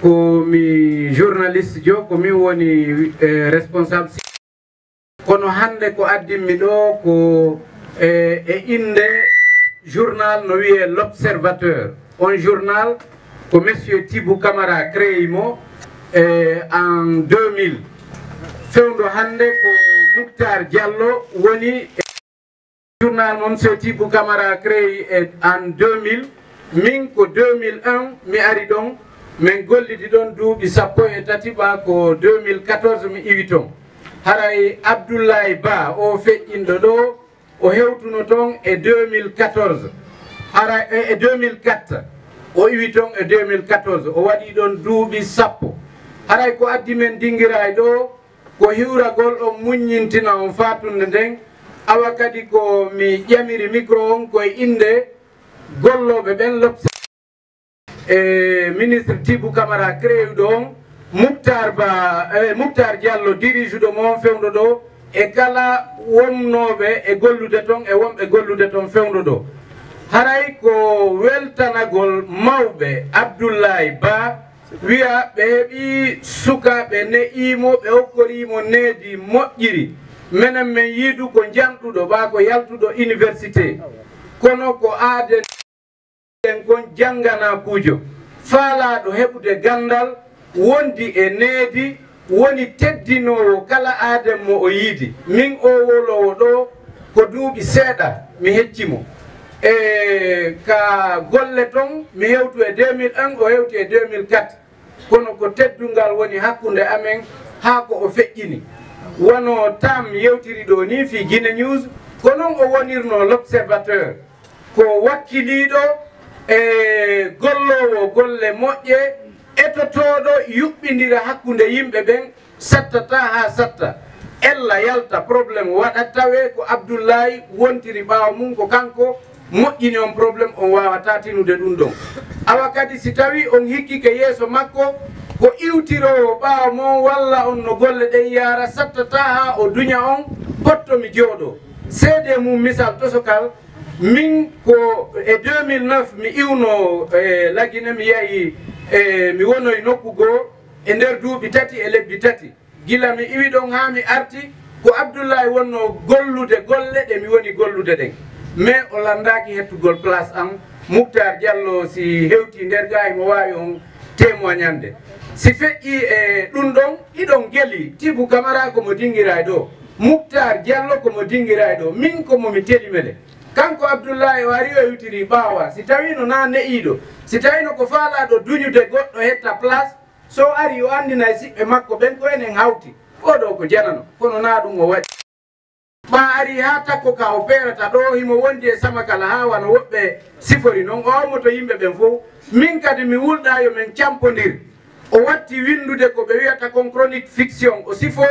komi journaliste jo komin woni responsable kono hande ko ko e inde journal no wiye l' observateur on journal ko monsieur thibou camara créé mo en 2000 fewdo hande ko diallo woni journal mo monsieur thibou camara créé en 2000 min ko 2001 mi ari ɗon min gollidi ɗon duuɓi sappo e tati ɓa ko 2014 mi iwi ton. Haray abdoullahi ba o feƴƴinɗo ɗo o hewtuno ton e 2014 hara e 2004 o iwi ton e 2014 o waɗi ɗon duuɓi sappo. Haray ko addi men dinguiray ɗo ko hiwragol on muññintina on fatunde nden awa kadi ko mi ƴamiri micro on koye inde golloɓe ɓen lobse e ministre tibou camara créewɗo on. Mouhtar ba e mouhtar diallo dirige ɗo moon fewdo ɗo. E kala wonnoɓe e gollude ton e wonɓe gollude ton fewdo ɗo. Haray ko weltanagol mawɓe abdoullahi ba wiya ɓe heeɓi sukaɓe ne'imo ɓe hokkorimo needi moƴƴiri. Minen min yiidu ko janɗuɗo ɓa ko yaltuɗo université. Kono ko aaden en kon janngana kuujo. Faalaaɗo heɓude ganndal wondi e needi woni teddinowo kala aaden mo o yiidi. Min o wolowo ɗo ko duuɓi seeɗa mi hecci mo. E ka golle ton mi hewtu e 2001 o hewti e 2004 kono ko teddungal woni hakkunde amen haa ko o feƴƴini. Wono tam yewtiri ɗo ni fi guine news. Ko noon o wonirno l' observateur ko wakkiliiɗo e gollowo golle moƴƴe etotoɗo yuɓɓidira hakkude yimɓe ɓen sattata ha satta. Ella yalta probléme waɗat tawe ko abdoullayi wontiri ɓawa mum ko kanko moƴƴini on probléme on wawata tinude ɗum ɗon. Awa kadi si tawi on hikkike yeeso makko ko iwtirowo ɓawa mon walla on no golle ɗen yara sattata ha o duña on pottomi jooɗo. Seede mum misal tosokal min ko e 2009 mi iwno e lagine mi yahi e mi wonoye nokku goo e nder duuɓi tati e lebbi tati. Gila mi iwi ɗon haa mi arti ko abdoullahi wonno gollude golle ɗe mi woni gollude ɗen. Mais o landaki hettugol place am mouhtar diallo si hewti nder ga mo wawi on témoignande. Si feƴƴi e ɗum ɗon iɗon gueli tibou camara komo dinguiray ɗo mouhtar diallo komo dinguiray ɗo min komomi teli mele. Kanko abdoullahi o ari o sitawino ɓaawa si tawino na ne'iɗo si tawino ko faalaɗo duñude goɗɗo hetta place so ari o andina e siɓɓe makko ɓen ko enen hawti oɗo ko janano kono na ɗum o waɗi ɓa ari ha takko ka o perata ɗo himo wondi e sama kala ha wano woɓɓe sifori noon o awmoto yimɓe ɓen fof min kadi mi wulɗa yo campodir o watti windude ko ɓe wiyata kon chronique fiction o sifo.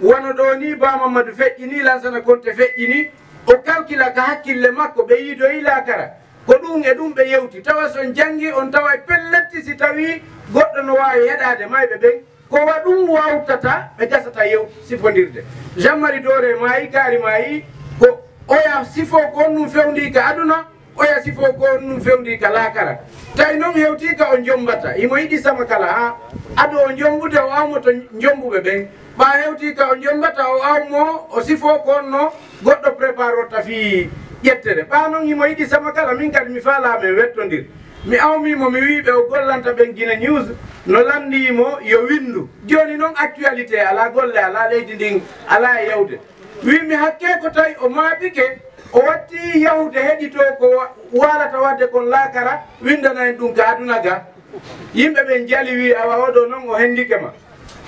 Wano ɗo ni bamamadou feƴƴini lansana konte feƴƴini o kalkila ka hakkille makko ɓe yiido ilakara. Ko ɗum e ɗum ɓe yewti. Tawa son jangi on tawa pelletti si tawi goɗɗo no wawi heɗade mayɓe ɓen ko wa ɗum wawtata ɓe gasata yew sifodirde jean marie dore mayi kaari mayi ko oya sifo ko on ɗum fewndi ka aduna oya sifo ko on ɗum fewndi ka laakara. Tawi noon hewti ka o jombata imo yiɗi sama kala ha ado o jombude o awmoto jombuɓe ɓen ɓa hewti ka o jonga o awmo o sifo konno goɗɗo prépare préparotta fi ƴettere. Ɓa noon himo yiɗi sama kala min kadi mi faalamen wettodir. Mi awmimo mi wiɓe o gollanta ɓen guine news no landimo yo windu. Joni noon actualité ala golle ala leydi ndin ala e yawde. Wimi hakke ko tawi o maabike o watti yawde heɗito ko walata wadde kon laakara windana en ɗum ka aduna ga. Yimɓe ɓen jali wi awa oɗo noon o hendike ma.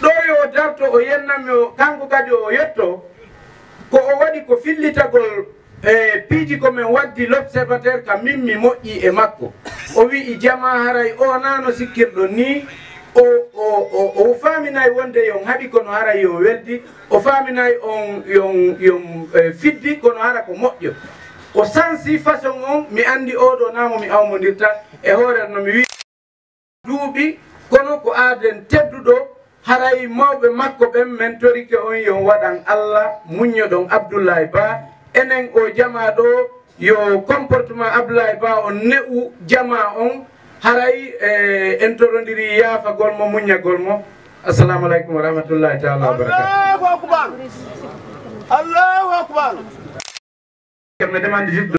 ɗo yo darto o yennami o kanko kadi o yetto ko o waɗi ko fillitagol e piiji komin waddi l' observateur ka min mi moƴƴi e makko. O wi'i jama haray o nano sikkirɗo ni o o o faaminayi wonde yon haɓi kono hara yo weldi o faaminayi on yon yon e, fiddi kono hara ko moƴƴo. O sansi façon on mi andi oɗo namo mi awmodirta e hoore no mi wi duuɓi kono ko aaden tedduɗo haray mawɓe makko ɓen men torike on yo waɗan allah muñño ɗon abdoulaye ba. Enen o jama ɗo yo comportement abdoulaye ba o ne'u jama on. Haray e en torodiri yaafagol mo muññagol mo assalamu aleykum wa rahmatullahi taala wa barakatu allahu akbar! Allahu akbar! Ɓe demande jidɗo